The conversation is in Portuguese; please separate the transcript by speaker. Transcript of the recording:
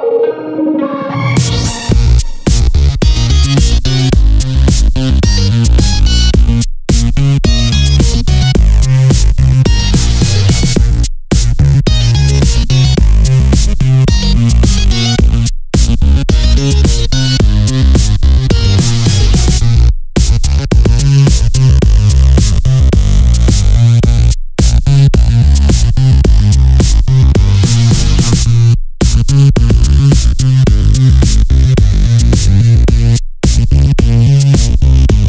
Speaker 1: Música